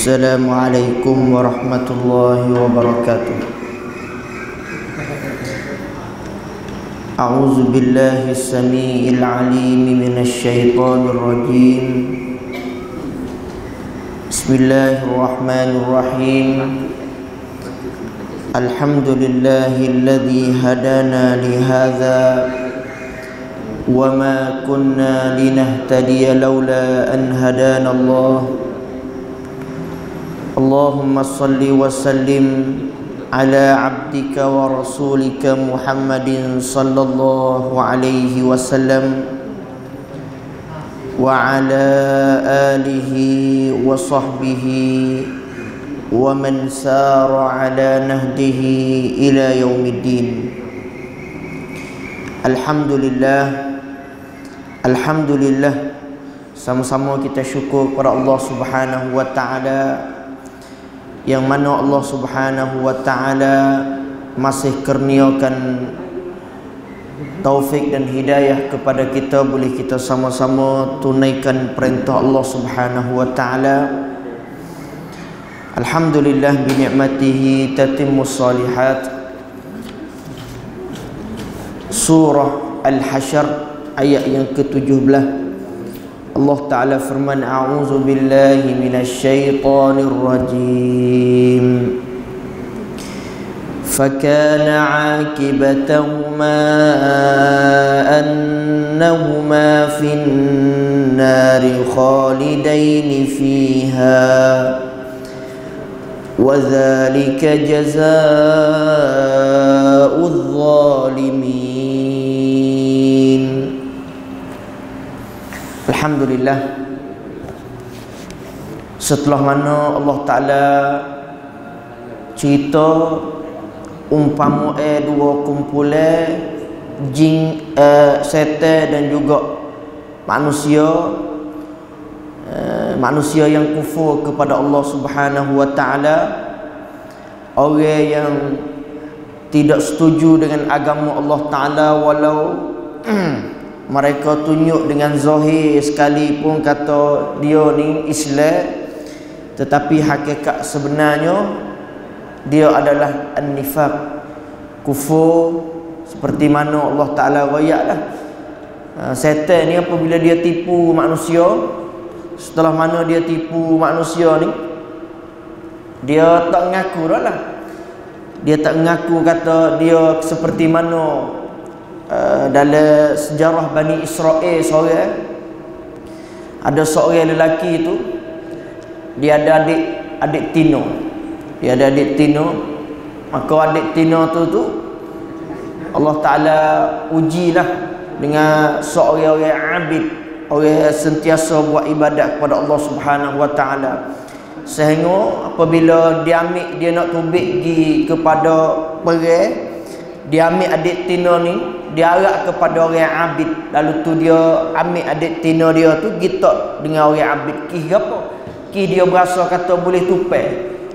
السلام عليكم ورحمة الله وبركاته. أعوذ بالله السميع العليم من الشيطان الرجيم. بسم الله الرحمن الرحيم. الحمد لله الذي هدانا لهذا وما كنا لنهتدي لولا أن هدانا الله. اللهم صل وسلم على عبدك ورسولك محمد صلى الله عليه وسلم وعلى آله وصحبه ومن سار على نهده إلى يوم الدين الحمد لله الحمد لله sama-sama kita syukur kepada Allah Subhanahu wa taala yang mana Allah Subhanahu wa taala masih kurniakan taufik dan hidayah kepada kita. Boleh kita sama-sama tunaikan perintah Allah Subhanahu wa taala. Alhamdulillah bi ni'matihi tatimmu salihat. Surah Al-Hasyr ayat yang ke-17 Allah Ta'ala firman A'udzu billahi minasyaitonir rajim فكان عاقبتهما أنهما في النار خالدين فيها وذلك جزاء الظالمين. Alhamdulillah. Setelah mana Allah Ta'ala Cerita Umpama eh dua kumpulan Jin, eh, setan dan juga Manusia eh, Manusia yang kufur kepada Allah Subhanahu Wa Ta'ala Orang yang Tidak setuju dengan agama Allah Ta'ala Walau mereka tunjuk dengan zahir sekalipun kata dia ni Islam tetapi hakikat sebenarnya dia adalah an-nifaq kufur seperti mana Allah Taala royaklah ha, setan ni apabila dia tipu manusia setelah mana dia tipu manusia ni dia tak mengaku dah lah dia tak mengaku kata dia seperti mana Uh, dalam sejarah Bani Israel seorang ada seorang lelaki itu dia ada adik adik tino. Dia ada adik tino. Maka adik tino tu tu Allah Taala ujilah dengan seorang orang abid orang sentiasa buat ibadat kepada Allah Subhanahu wa taala. Sehingga apabila dia ambil dia nak tubik pergi kepada perang dia ambil adik tino ni dia arak kepada orang abid. Lalu tu dia ambil adik tino dia tu gitak dengan orang abid. Kih apa? Kih dia berasa kata boleh tupai.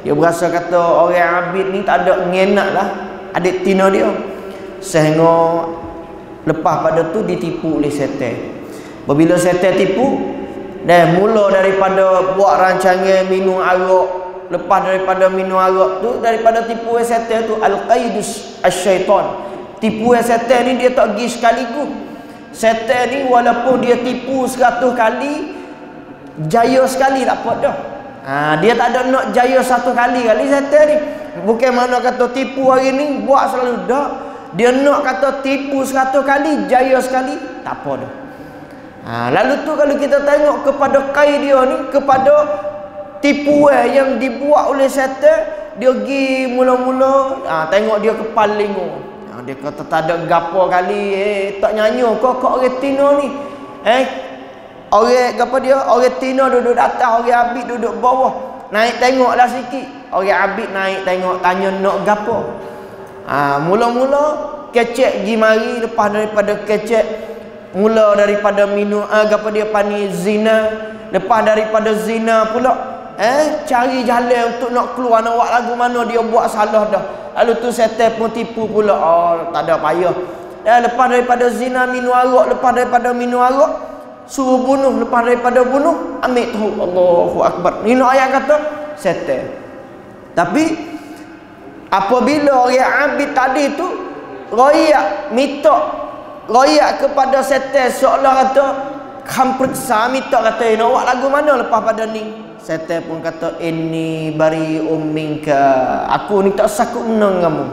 Dia berasa kata orang abid ni tak ada ngenak lah adik tino dia. Sehingga lepas pada tu ditipu oleh setan. Bila setan tipu dan mula daripada buat rancangan minum arak lepas daripada minum arak tu daripada tipu setan tu al-qaidus asy-syaitan. Tipu setan ni dia tak pergi sekaligus setan ni walaupun dia tipu 100 kali jaya sekali tak apa dah. Ha, dia tak ada nak jaya satu kali kali setan ni. Bukan mana kata tipu hari ni buat selalu dah. Dia nak kata tipu 100 kali jaya sekali tak apa dah. Ha, lalu tu kalau kita tengok kepada kai dia ni kepada tipuan yang dibuat oleh setan dia pergi mula-mula ha, tengok dia kepala lingung ha, dia kata tak ada gapo kali eh tak nyanyi kau kau orang tino ni. Eh orang gapo dia? Orang tino duduk atas orang abid duduk bawah. Naik tengoklah sikit. Orang abid naik tengok tanya nak gapo? Ha, mula-mula kecek pergi mari lepas daripada kecek mula daripada minum ah, apa dia pani zina. Lepas daripada zina pula eh cari jalan untuk nak keluar nak buat lagu mana dia buat salah dah. Lalu tu setan pun tipu pula. Oh tak ada payah. Eh, lepas daripada zina minum arak lepas daripada minum arak suruh bunuh lepas daripada bunuh ambil tahu Allahu akbar. Ni nak ayat kata setan. Tapi apabila orang abid tadi tu royak minta royak kepada setan seolah kata kam periksa minta kata nak buat lagu mana lepas pada ni setan pun kata ini bari umminka aku ni tak sakut menang kamu.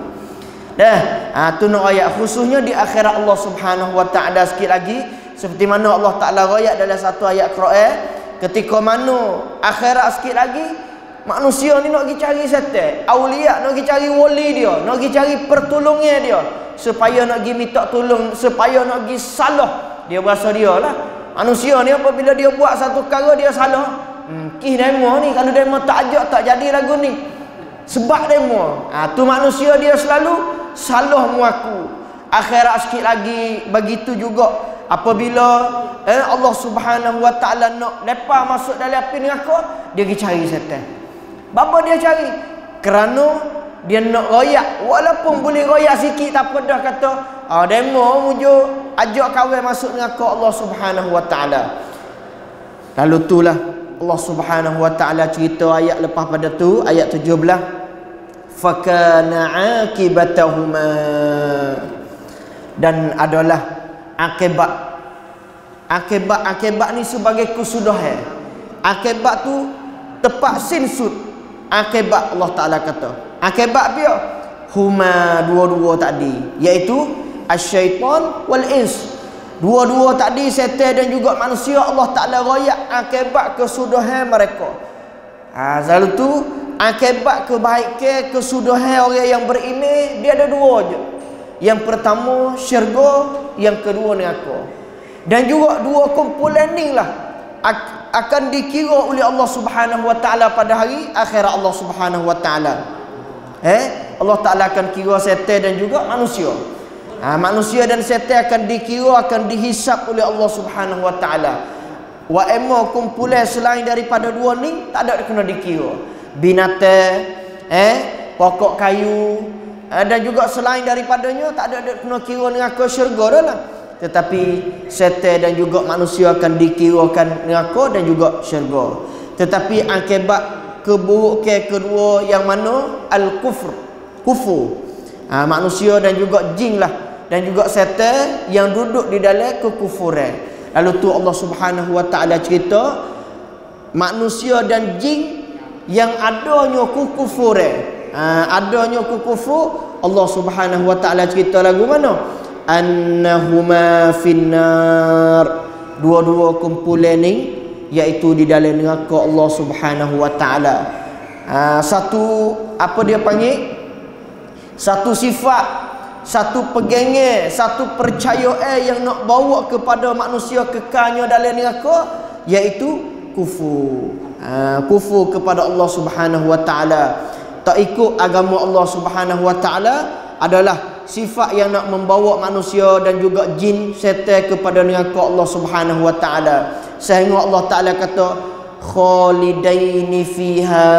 Dah ha, tu nak ayat khususnya di akhirat Allah Subhanahu wa taala sikit lagi. Seperti mana Allah Taala royak dalam satu ayat Quran. Ketika mana akhirat sikit lagi manusia ni nak pergi cari setan aulia nak pergi cari wali dia nak pergi cari pertolongan dia. Supaya nak pergi minta tolong supaya nak pergi salah. Dia berasa dia lah. Manusia ni apabila dia buat satu perkara dia salah kih demo ni kalau demo tak ajak tak jadi lagu ni. Sebab demo. Ha, tu manusia dia selalu salah muaku akhirat sikit lagi begitu juga. Apabila eh, Allah subhanahu wa ta'ala nak lepas masuk dalam api neraka dia pergi cari setan. Bapa dia cari? Kerana dia nak royak. Walaupun boleh royak sikit tak apa dah kata ah demo mujo ajak kawan masuk neraka Allah Subhanahu wa taala. Lalu itulah Allah Subhanahu wa taala cerita ayat lepas pada tu ayat 17 fakana akibatahuma dan adalah akibat. Akibat akibat ni sebagai kesudahan. Akibat tu tepat sinsut. Akibat Allah Taala kata. Akibat dia huma dua-dua tadi. Iaitu asyaitan wal ins dua-dua tadi setan dan juga manusia Allah Taala royak akibat kesudahan mereka ha lalu tu akibat kebaikan kesudahan orang yang berilmu dia ada dua je yang pertama syurga yang kedua neraka dan juga dua kumpulan ni lah akan dikira oleh Allah Subhanahu wa taala pada hari akhirat Allah Subhanahu wa taala. Eh, Allah Taala akan kira setan dan juga manusia. Ha, manusia dan setan akan dikira akan dihisap oleh Allah Subhanahu wa taala. Wa emma kumpulan selain daripada dua ni tak ada kena dikira. Binatang, eh, pokok kayu eh, dan juga selain daripadanya tak ada kena kira dengan ke syurga dah lah. Tetapi setan dan juga manusia akan dikirakan neraka dan juga syurga. Tetapi akibat keburukan kedua yang mana? Al-kufr. Kufur. Ha, manusia dan juga jin lah dan juga setan yang duduk di dalam kekufuran. Lalu tu Allah Subhanahu wa taala cerita manusia dan jin yang adanya kekufuran. Ha, adanya kekufur Allah Subhanahu wa taala cerita lagu mana? Annahuma finnar. Dua-dua kumpulan ni iaitu di dalam neraka Allah Subhanahu wa taala. Ha, satu apa dia panggil? Satu sifat satu pegenge satu percayaan yang nak bawa kepada manusia kekalnya dalam neraka iaitu kufur. Ha, kufur kepada Allah Subhanahu wa taala. Tak ikut agama Allah Subhanahu wa taala adalah sifat yang nak membawa manusia dan juga jin setan kepada neraka Allah Subhanahu wa taala. Sehingga Allah taala kata khalidaini fiha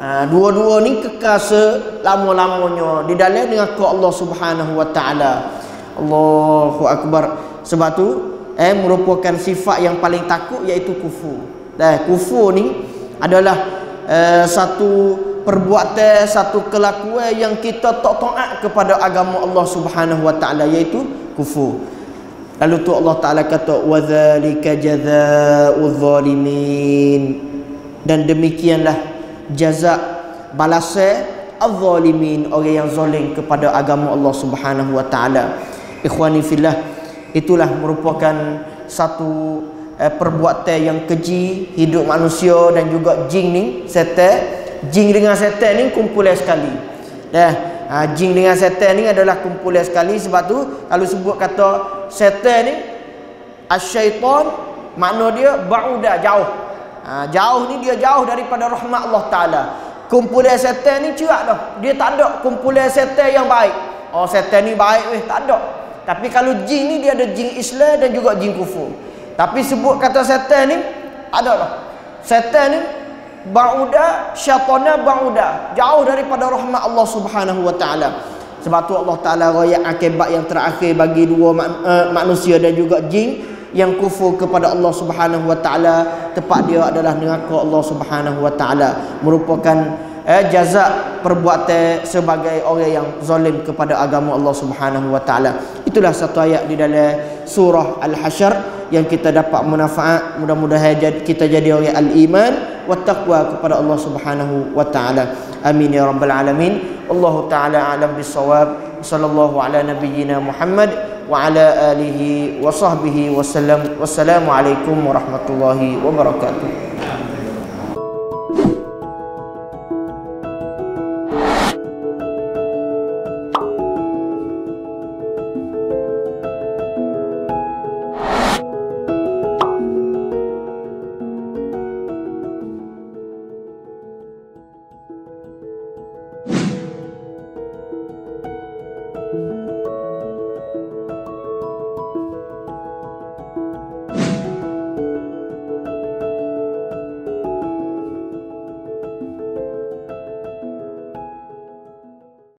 ha, dua-dua ni kekal selama-lamanya di dalam neraka Allah Subhanahu wa taala Allahu akbar sebab tu eh merupakan sifat yang paling takut iaitu kufur dah kufur ni adalah eh, satu perbuatan satu kelakuan yang kita tak taat kepada agama Allah Subhanahu wa taala iaitu kufur. Lalu tu Allah Taala kata wadzalika jazaa'uz zalimin. Dan demikianlah jaza balasan az-zalimin orang yang zalim kepada agama Allah Subhanahu wa taala. Ikhwani fillah itulah merupakan satu eh, perbuatan yang keji hidup manusia dan juga jin ni setan jin dengan setan ni kumpulan sekali. Dah ha, jin dengan setan ni adalah kumpulan sekali. Sebab tu kalau sebut kata setan ni asyaitan makna dia ba'udah jauh ha, jauh ni dia jauh daripada rahmat Allah Ta'ala. Kumpulan setan ni cerak dah. Dia tak ada kumpulan setan yang baik. Oh setan ni baik weh tak ada. Tapi kalau jin ni dia ada jin Islam dan juga jin kufur. Tapi sebut kata setan ni ada lah setan ni ba'uda syaitana ba'uda. Jauh daripada rahmat Allah Subhanahu wa taala. Sebab tu Allah taala royak akibat yang terakhir bagi dua uh, manusia dan juga jin yang kufur kepada Allah Subhanahu wa taala tempat dia adalah neraka Allah Subhanahu wa taala. Merupakan eh, jazak perbuatan sebagai orang yang zalim kepada agama Allah Subhanahu wa taala. Itulah satu ayat di dalam surah al-hasyr yang kita dapat manfaat. Mudah-mudahan kita jadi orang al-iman wa taqwa kepada Allah Subhanahu wa taala. Amin ya rabbal alamin. Allah taala alam bisawab sallallahu ala nabiyyina Muhammad ala alihi wa sahbihi wasallam wassalamu alaikum warahmatullahi wabarakatuh